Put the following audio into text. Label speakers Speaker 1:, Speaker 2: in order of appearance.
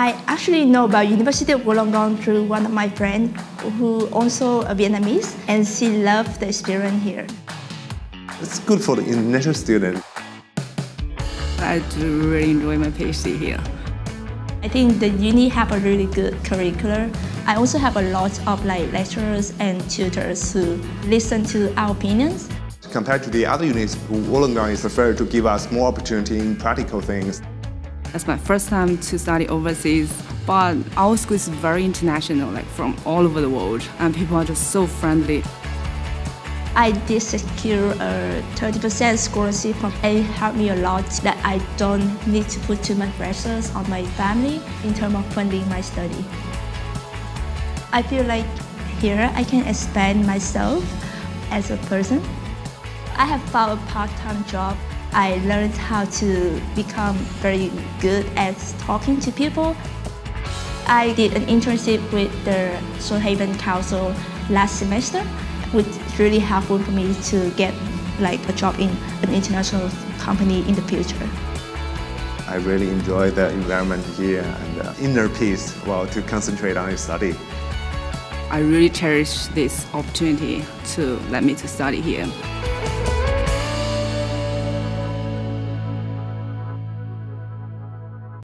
Speaker 1: I actually know about University of Wollongong through one of my friends who also a Vietnamese and she loved the experience here.
Speaker 2: It's good for the international student.
Speaker 3: I do really enjoy my PhD here.
Speaker 1: I think the uni have a really good curriculum. I also have a lot of like lecturers and tutors who listen to our opinions.
Speaker 2: Compared to the other units, Wollongong is preferred to give us more opportunity in practical things.
Speaker 3: It's my first time to study overseas, but our school is very international, like from all over the world, and people are just so friendly.
Speaker 1: I did secure a 30% scholarship from it helped me a lot that I don't need to put too much pressures on my family in terms of funding my study. I feel like here I can expand myself as a person. I have found a part-time job I learned how to become very good at talking to people. I did an internship with the Shoalhaven Council last semester, which really helpful for me to get like a job in an international company in the future.
Speaker 2: I really enjoy the environment here and the inner peace while to concentrate on your study.
Speaker 3: I really cherish this opportunity to let me to study here.